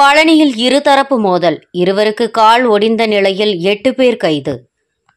பழனியில் இருதரப்பு மோதல். இருவருக்கு கால் ஒடிந்த நிலையில் எட்டு பேர் கைது.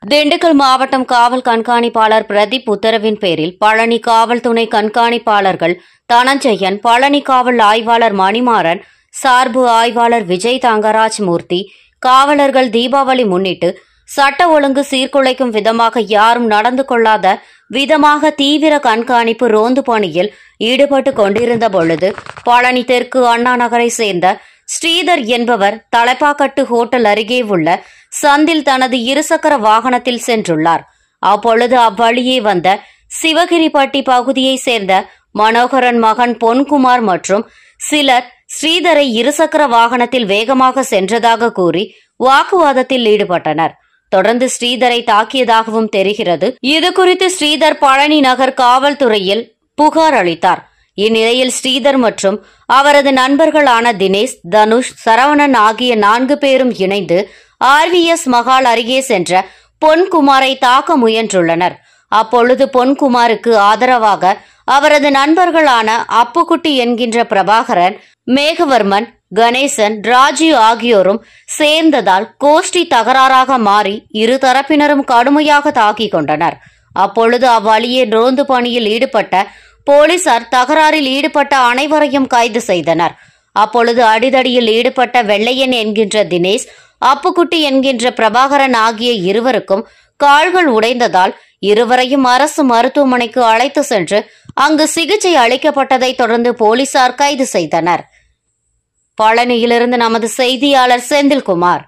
திண்டுக்கல் மாவட்டம் காவல் கண்காணிப்பாளர் பிரதீப் உத்தரவின் பேரில் பழனி காவல் துணை கண்காணிப்பாளர்கள் தனஞ்செயன் பழனி காவல் ஆய்வாளர் மணிமாறன் சார்பு ஆய்வாளர் விஜய் தங்கராஜ் மூர்த்தி காவலர்கள் தீபாவளி முன்னிட்டு சட்ட ஒழுங்கு சீர்குலைக்கும் விதமாக யாரும் நடந்து கொள்ளாத விதமாக தீவிர கண்காணிப்பு ரோந்து பணியில் ஈடுபட்டு கொண்டிருந்த பொழுது பழனி தெற்கு அண்ணா நகரை சேர்ந்த ஸ்ரீதர் என்பவர் தலைப்பாக்கட்டு ஹோட்டல் அருகே உள்ள சந்தில் தனது இருசக்கர வாகனத்தில் சென்றுள்ளார். அப்பொழுது அவ்வழியே வந்த சிவகிரிப்பட்டி பகுதியைச் சேர்ந்த மனோகரன் மகன் பொன்குமார் மற்றும் சிலர் ஸ்ரீதரை இருசக்கர வாகனத்தில் வேகமாக சென்றதாக கூறி வாக்குவாதத்தில் ஈடுபட்டனர். தொடர்ந்து ஸ்ரீதரை தாக்கியதாகவும் தெரிகிறது. இதுகுறித்து ஸ்ரீதர் பழனி நகர் காவல்துறையில் புகார் அளித்தார். இந்நிலையில் ஸ்ரீதர் மற்றும் அவரது நண்பர்களான தினேஷ் தனுஷ் சரவணன் ஆகிய நான்கு பேரும் இணைந்து ஆர்விஎஸ் மகால் அருகே சென்ற பொன்குமாரை தாக்க முயன்றுள்ளனர். அப்பொழுது பொன்குமாருக்கு ஆதரவாக அவரது நண்பர்களான அப்புக்குட்டி என்கின்ற பிரபாகரன் மேகவர்மன் கணேசன் ராஜீவ் ஆகியோரும் சேர்ந்ததால் கோஷ்டி தகராறாக மாறி இரு தரப்பினரும் கடுமையாக தாக்கிக் கொண்டனர். அப்பொழுது அவ்வழியே ரோந்து பணியில் ஈடுபட்ட போலீசார் தகராறில் ஈடுபட்ட அனைவரையும் கைது செய்தனர். அப்பொழுது அடிதடியில் ஈடுபட்ட வெள்ளையன் என்கின்ற தினேஷ் அப்புக்குட்டி என்கின்ற பிரபாகரன் ஆகிய இருவருக்கும் கால்கள் உடைந்ததால் இருவரையும் அரசு மருத்துவமனைக்கு அழைத்து சென்று அங்கு சிகிச்சை அளிக்கப்பட்டதைத் தொடர்ந்து போலீசார் கைது செய்தனர். பழனியிலிருந்து நமது செய்தியாளர் செந்தில்குமார்.